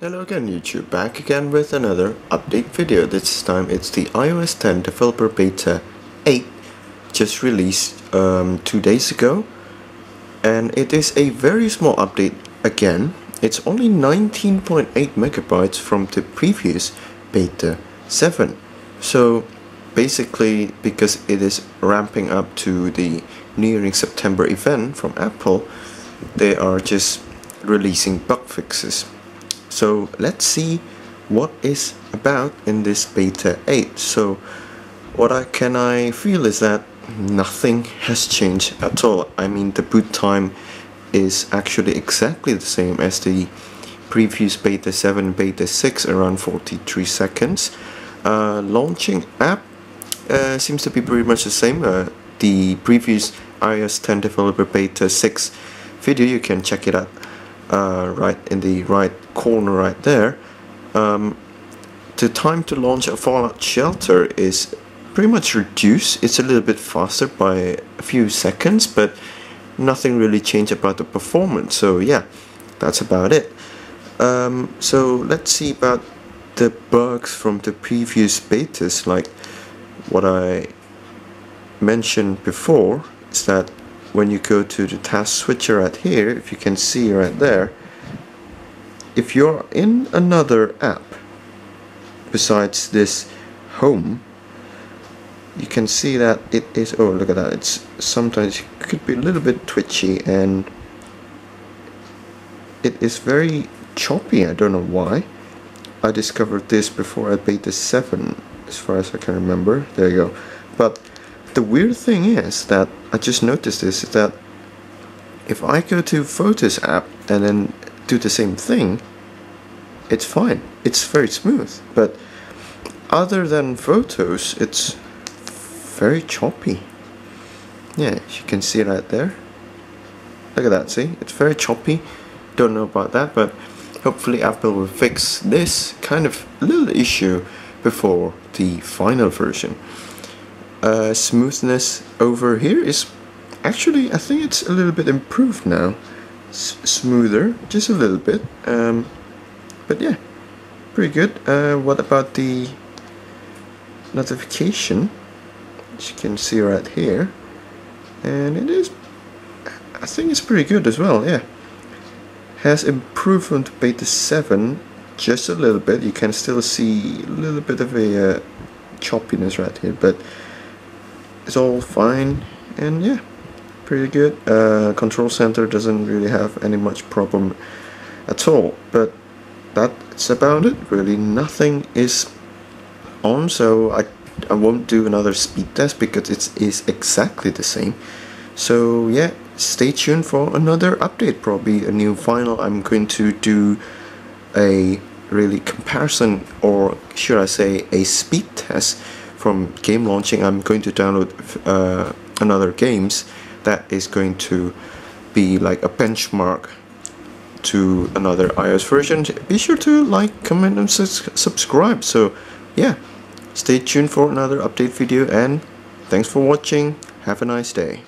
Hello again YouTube, back again with another update video. This time it's the iOS 10 Developer Beta 8 just released um, two days ago and it is a very small update again. It's only 19.8 megabytes from the previous Beta 7. So basically because it is ramping up to the nearing September event from Apple, they are just releasing bug fixes so let's see what is about in this beta 8 so what I can I feel is that nothing has changed at all. I mean the boot time is actually exactly the same as the previous beta 7 beta 6 around 43 seconds. Uh, launching app uh, seems to be pretty much the same. Uh, the previous iOS 10 developer beta 6 video you can check it out uh, right in the right corner right there um, the time to launch a Fallout Shelter is pretty much reduced. It's a little bit faster by a few seconds but nothing really changed about the performance. So yeah that's about it. Um, so let's see about the bugs from the previous betas. Like what I mentioned before is that when you go to the task switcher right here if you can see right there if you're in another app besides this home you can see that it is oh look at that. It's sometimes it could be a little bit twitchy and it is very choppy. I don't know why. I discovered this before at beta 7 as far as I can remember. There you go. But the weird thing is that I just noticed this is that if I go to Photos app and then do the same thing, it's fine. It's very smooth. But other than Photos, it's very choppy. Yeah, you can see right there. Look at that, see? It's very choppy. Don't know about that, but hopefully Apple will fix this kind of little issue before the final version uh, smoothness over here is actually I think it's a little bit improved now. S smoother just a little bit. Um, but yeah pretty good. Uh, what about the notification? As you can see right here. And it is I think it's pretty good as well yeah. Has improved on beta 7 just a little bit. You can still see a little bit of a uh, choppiness right here but it's all fine and yeah pretty good. Uh, control center doesn't really have any much problem at all but that's about it really. Nothing is on so I, I won't do another speed test because it is exactly the same. So yeah stay tuned for another update probably a new final. I'm going to do a really comparison or should I say a speed test from game launching I'm going to download uh, another games that is going to be like a benchmark to another iOS version. Be sure to like comment and su subscribe. So yeah stay tuned for another update video and thanks for watching. Have a nice day